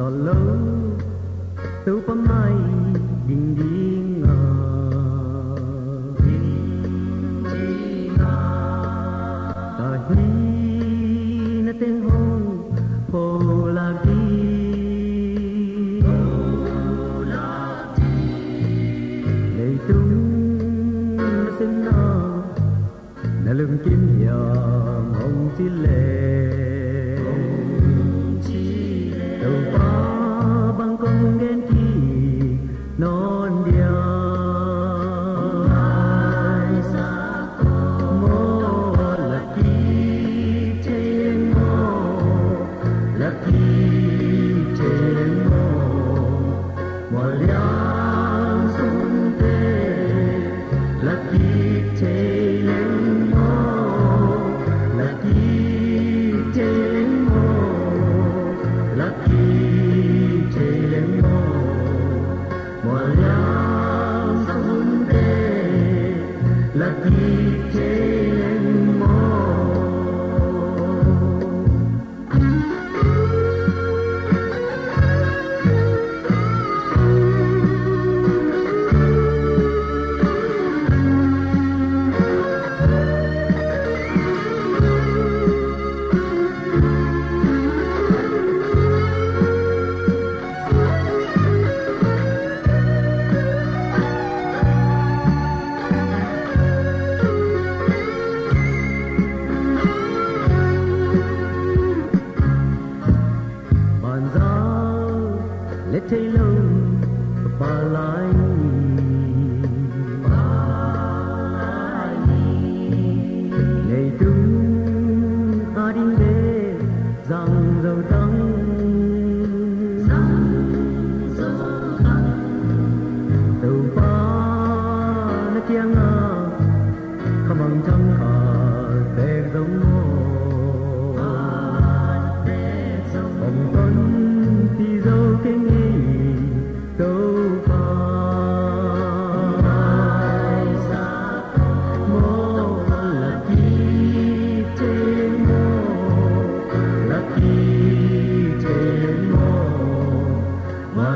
solo tu pamai ding ding a ding ding ta hi na ten hong po la di po la di tung na na na lưng kim yang mo liang sun la ki thấy lâu bà lại ngày tung a đi đê rằng dầu trắng từ ba nó tiếng à không bằng trăng cả tê giống